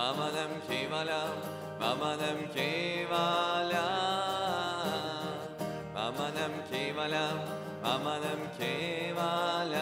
अमरं केवलं अमरं शेवाल कमनं केवलं अमरं चेवाल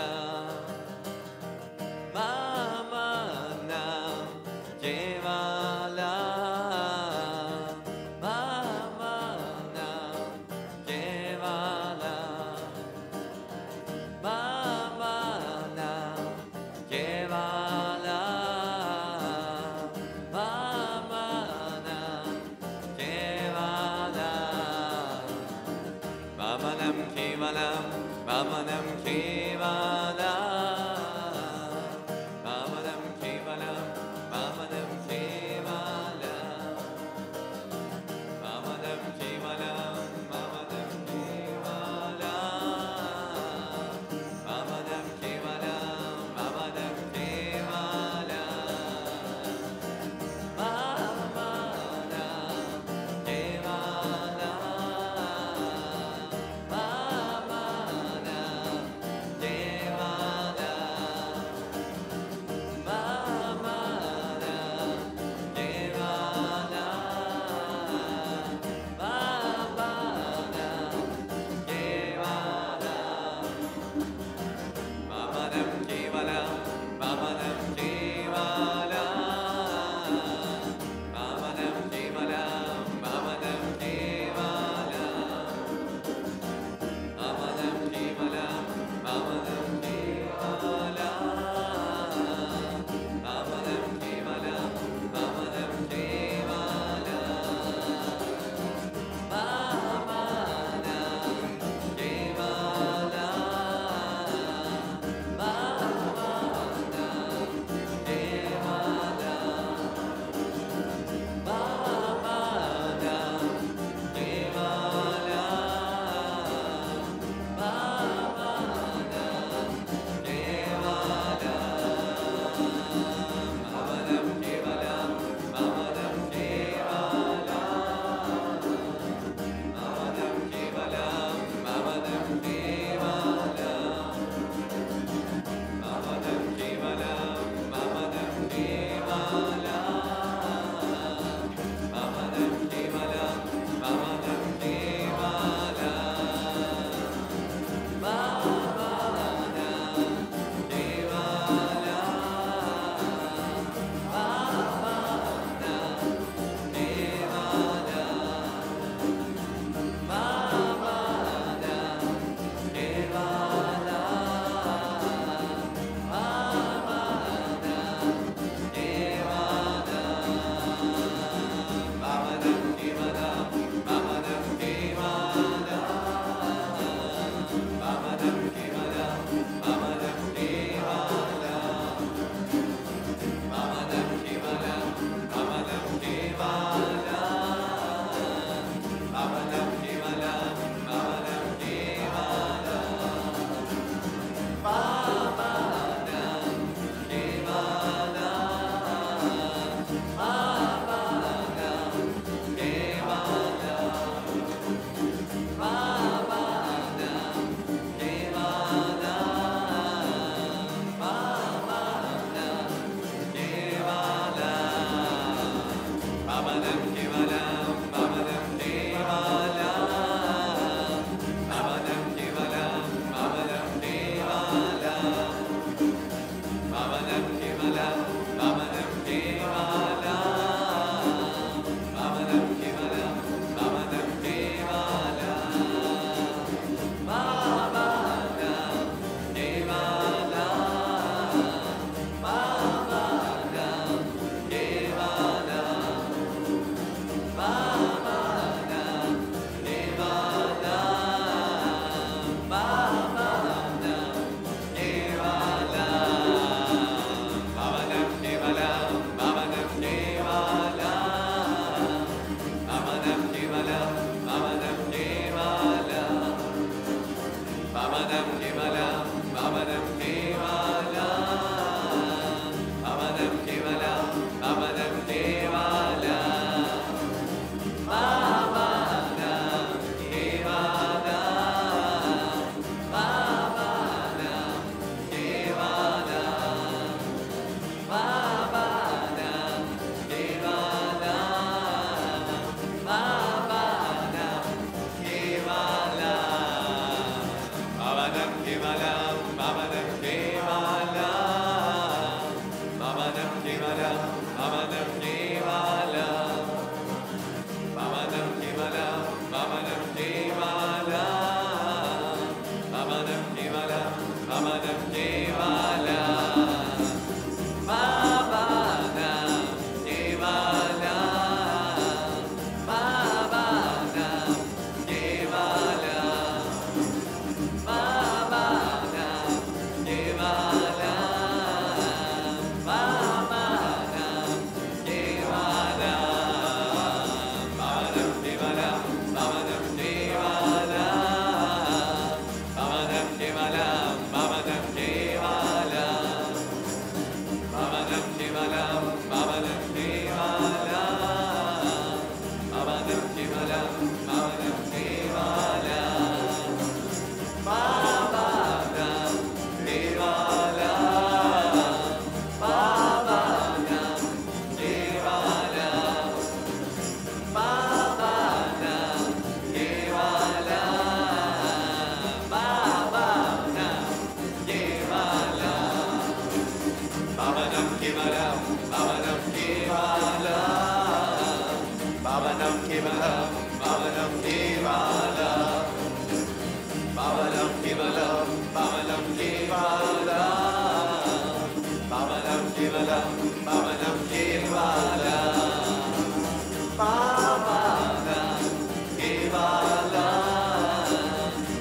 Kevalam, Mama Nam Kevalam, Mama Nam Kevalam,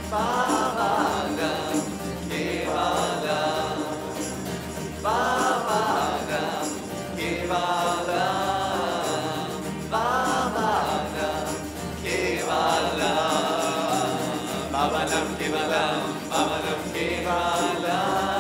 Mama Nam Kevalam, Mama Nam Kevalam, Mama Nam Kevalam, Mama Nam Kevalam, Mama Nam Kevalam.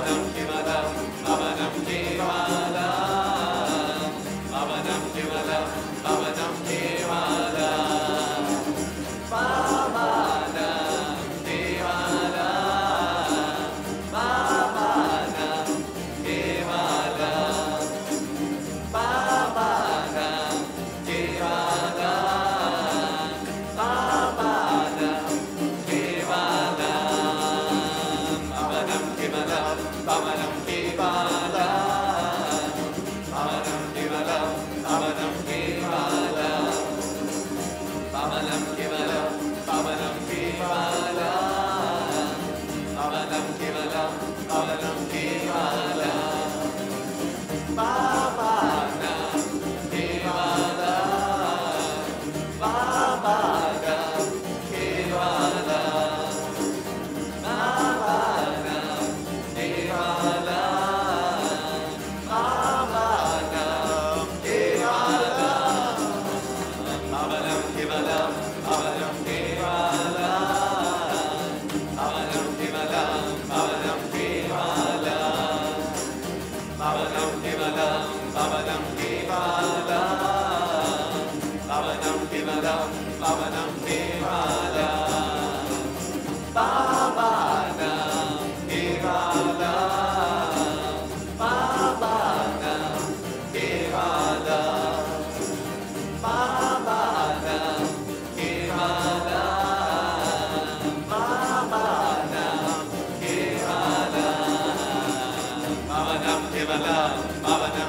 なる暇だ Baba, Baba,